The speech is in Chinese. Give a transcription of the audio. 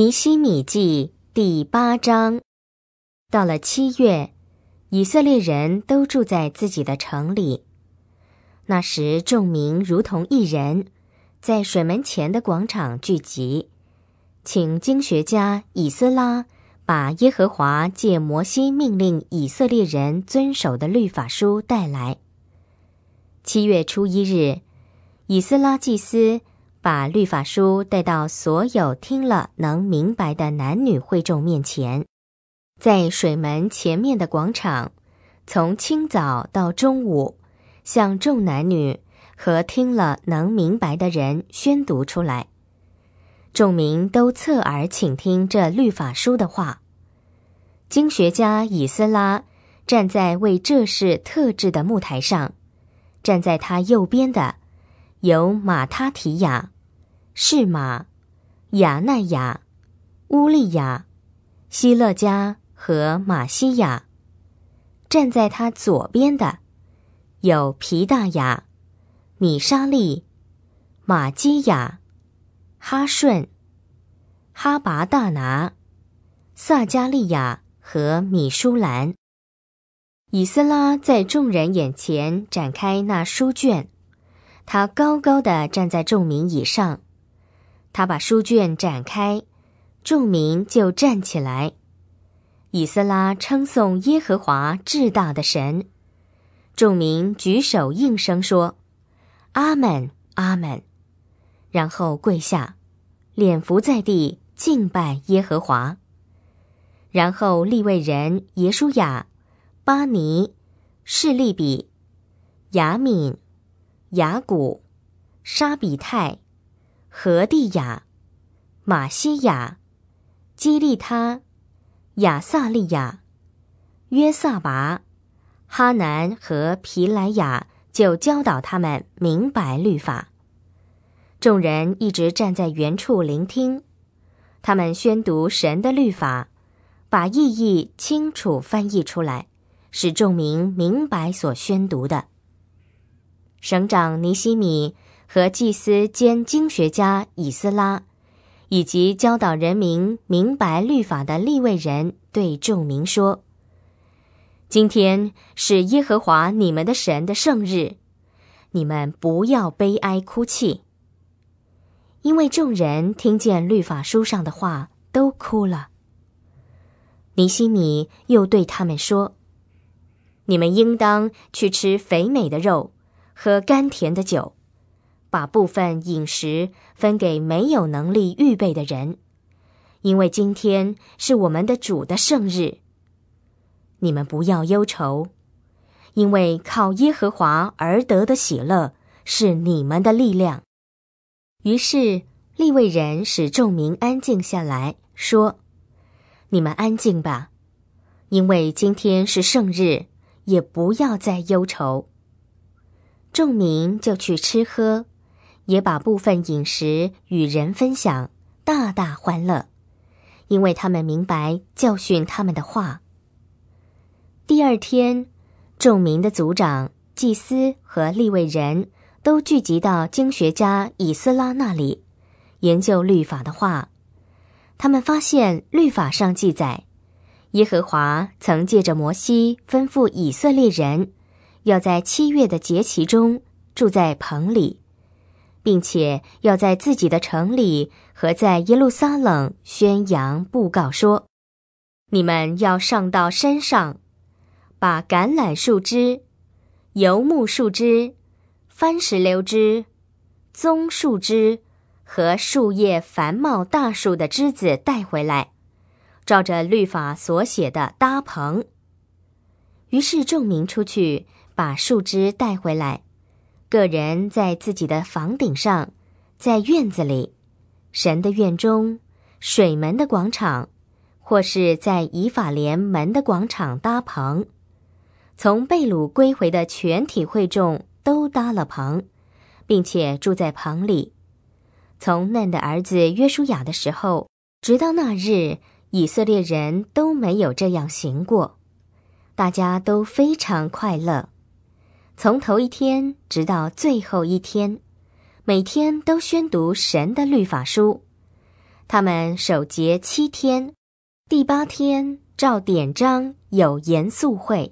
尼希米记第八章，到了七月，以色列人都住在自己的城里。那时，众民如同一人，在水门前的广场聚集，请经学家以斯拉把耶和华借摩西命令以色列人遵守的律法书带来。七月初一日，以斯拉祭司。把律法书带到所有听了能明白的男女会众面前，在水门前面的广场，从清早到中午，向众男女和听了能明白的人宣读出来。众民都侧耳倾听这律法书的话。经学家以斯拉站在为这事特制的木台上，站在他右边的。有马他提亚、是马、亚奈亚、乌利亚、希勒加和马西亚；站在他左边的有皮大雅、米沙利、马基亚、哈顺、哈拔大拿、萨加利亚和米舒兰。以斯拉在众人眼前展开那书卷。他高高的站在众民以上，他把书卷展开，众民就站起来。以斯拉称颂耶和华至大的神，众民举手应声说：“阿门，阿门。”然后跪下，脸伏在地敬拜耶和华。然后立位人耶书亚、巴尼、士利比、雅敏。雅古、沙比泰、何地亚、马西亚、基利他、亚萨利亚、约萨拔、哈南和皮莱亚，就教导他们明白律法。众人一直站在原处聆听，他们宣读神的律法，把意义清楚翻译出来，使众民明白所宣读的。省长尼西米和祭司兼经学家以斯拉，以及教导人民明白律法的立位人对众民说：“今天是耶和华你们的神的圣日，你们不要悲哀哭泣，因为众人听见律法书上的话都哭了。”尼西米又对他们说：“你们应当去吃肥美的肉。”喝甘甜的酒，把部分饮食分给没有能力预备的人，因为今天是我们的主的圣日。你们不要忧愁，因为靠耶和华而得的喜乐是你们的力量。于是利未人使众民安静下来，说：“你们安静吧，因为今天是圣日，也不要再忧愁。”众民就去吃喝，也把部分饮食与人分享，大大欢乐，因为他们明白教训他们的话。第二天，众民的族长、祭司和立位人都聚集到经学家以斯拉那里，研究律法的话。他们发现律法上记载，耶和华曾借着摩西吩咐以色列人。要在七月的节期中住在棚里，并且要在自己的城里和在耶路撒冷宣扬布告说：“你们要上到山上，把橄榄树枝、油木树枝、番石榴枝、棕树枝和树叶繁茂大树的枝子带回来，照着律法所写的搭棚。”于是众民出去。把树枝带回来，个人在自己的房顶上，在院子里，神的院中，水门的广场，或是在以法莲门的广场搭棚。从贝鲁归回的全体会众都搭了棚，并且住在棚里。从嫩的儿子约书亚的时候，直到那日，以色列人都没有这样行过。大家都非常快乐。从头一天直到最后一天，每天都宣读神的律法书。他们守节七天，第八天照典章有严肃会。